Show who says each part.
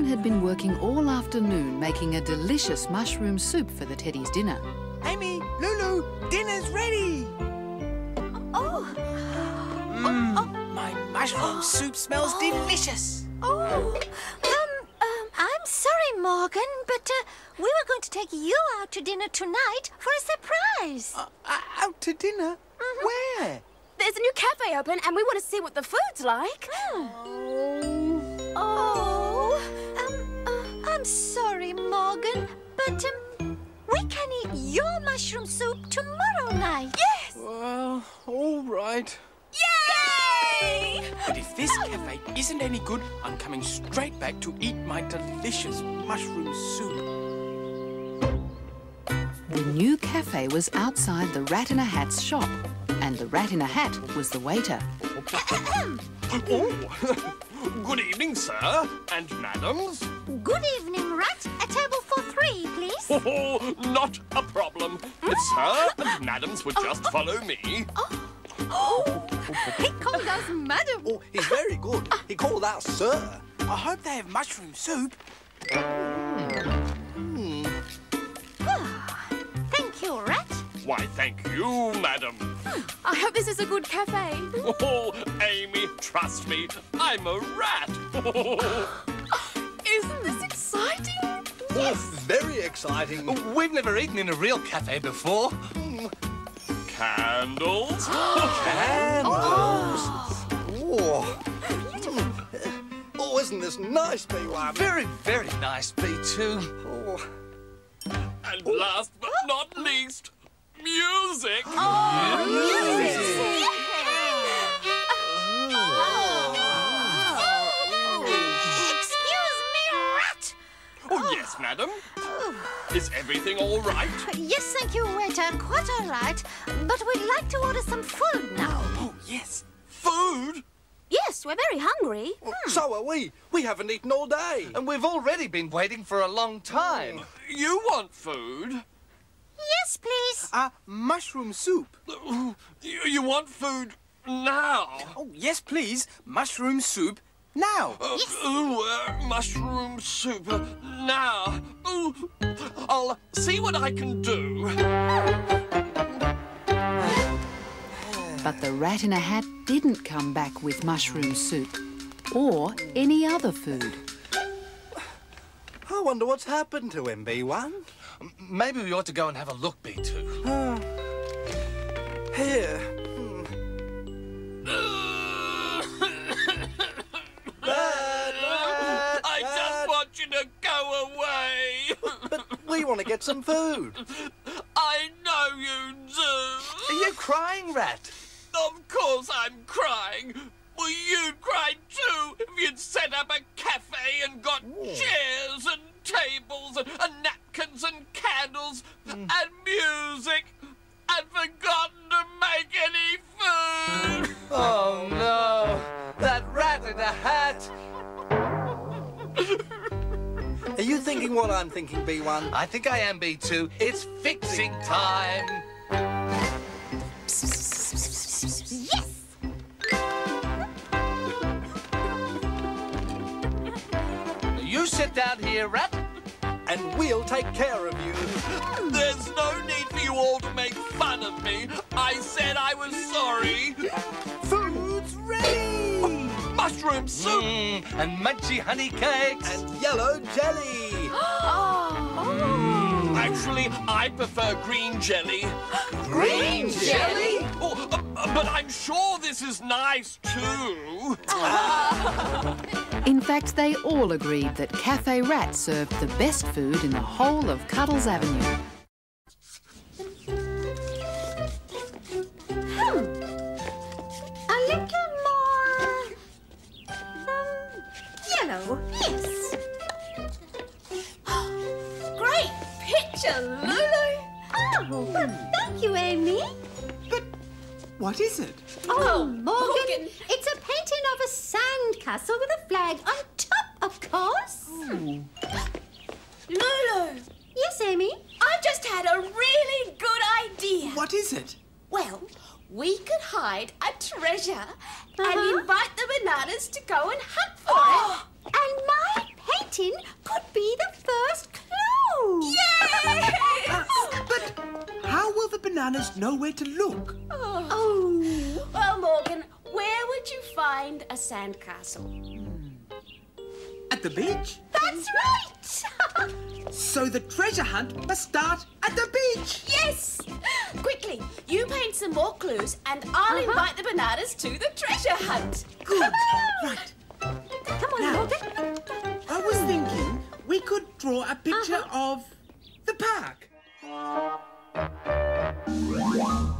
Speaker 1: Morgan had been working all afternoon making a delicious mushroom soup for the Teddy's dinner.
Speaker 2: Amy, Lulu, dinner's ready.
Speaker 3: Oh,
Speaker 2: Mmm, my mushroom soup smells delicious.
Speaker 3: oh. Um, um, I'm sorry, Morgan, but uh, we were going to take you out to dinner tonight for a surprise.
Speaker 2: Uh, uh, out to dinner? Where?
Speaker 4: There's a new cafe open and we want to see what the food's like.
Speaker 3: Oh, but um, we can eat your mushroom soup tomorrow night.
Speaker 4: Yes!
Speaker 2: Well, all right.
Speaker 4: Yay!
Speaker 2: But if this cafe isn't any good, I'm coming straight back to eat my delicious mushroom soup.
Speaker 1: The new cafe was outside the Rat in a Hat's shop, and the Rat in a Hat was the waiter.
Speaker 5: Oh, good evening, sir and madams.
Speaker 3: Good evening, Rat.
Speaker 5: Oh, not a problem. Sir and madams would just follow me.
Speaker 4: Oh, he called us madam.
Speaker 6: Oh, he's very good. He called out sir.
Speaker 2: I hope they have mushroom soup. Hmm. Hmm.
Speaker 3: Ah, thank you, Rat.
Speaker 5: Why, thank you, madam. Hmm.
Speaker 4: I hope this is a good cafe.
Speaker 5: Oh, Amy, trust me, I'm a rat.
Speaker 4: Isn't this exciting?
Speaker 6: Oh, very exciting.
Speaker 7: We've never eaten in a real cafe before.
Speaker 5: Candles.
Speaker 6: Oh. Oh, isn't this nice, B1?
Speaker 7: Very, very nice, B2.
Speaker 6: Oh.
Speaker 5: And last but not least, music.
Speaker 3: Oh, Excuse
Speaker 5: Oh, madam. Is everything all right?
Speaker 3: Yes, thank you, waiter. Quite all right. But we'd like to order some food now.
Speaker 2: Oh, yes.
Speaker 5: Food?
Speaker 4: Yes, we're very hungry.
Speaker 6: So are we. We haven't eaten all day.
Speaker 7: And we've already been waiting for a long time.
Speaker 5: You want food?
Speaker 3: Yes, please.
Speaker 2: Uh, mushroom soup.
Speaker 5: You, you want food now?
Speaker 2: Oh, yes, please. Mushroom soup now.
Speaker 5: Uh, ooh, uh, mushroom soup uh, now. Ooh, I'll see what I can do.
Speaker 1: But the Rat in a Hat didn't come back with mushroom soup or any other food.
Speaker 6: I wonder what's happened to him, B1.
Speaker 7: Maybe we ought to go and have a look, B2.
Speaker 6: Here. Get some food.
Speaker 5: I know you do.
Speaker 7: Are you crying, Rat?
Speaker 5: Of course I'm crying. Well, you'd cry too if you'd set up a cafe and got chairs and tables and, and napkins and candles hmm. and
Speaker 6: music thinking what I'm thinking, B1?
Speaker 7: I think I am, B2. It's fixing time.
Speaker 3: Yes.
Speaker 7: You sit down here, Rat.
Speaker 6: And we'll take care of you.
Speaker 5: There's no need soup.
Speaker 7: Mm, and munchy honey cakes.
Speaker 6: And yellow jelly. oh.
Speaker 5: Actually, I prefer green jelly.
Speaker 7: green jelly.
Speaker 5: Oh, uh, uh, but I'm sure this is nice too.
Speaker 1: In fact, they all agreed that Cafe Rat served the best food in the whole of Cuddles Avenue.
Speaker 4: Lulu.
Speaker 3: Oh, well, thank you, Amy.
Speaker 2: But what is it?
Speaker 3: Oh,
Speaker 4: Morgan.
Speaker 3: Morgan, it's a painting of a sandcastle with a flag on top, of course.
Speaker 4: Lulu,
Speaker 3: Yes, Amy.
Speaker 4: I've just had a really good idea.
Speaker 2: What is it?
Speaker 4: Well, we could hide a treasure
Speaker 3: Uh-huh.
Speaker 4: and invite the bananas to go and hunt for
Speaker 8: will the bananas know where to look?
Speaker 3: Oh.
Speaker 4: Well, Morgan, where would you find a sandcastle? Hmm.
Speaker 8: At the beach?
Speaker 3: That's right.
Speaker 8: So the treasure hunt must start at the beach.
Speaker 4: Yes! Quickly, you paint some more clues and I'll uh-huh. invite the bananas to the treasure hunt.
Speaker 8: Good. Right.
Speaker 3: Come on,
Speaker 8: Now.
Speaker 3: Morgan.
Speaker 8: I was thinking we could draw a picture uh-huh. of the park. Wow.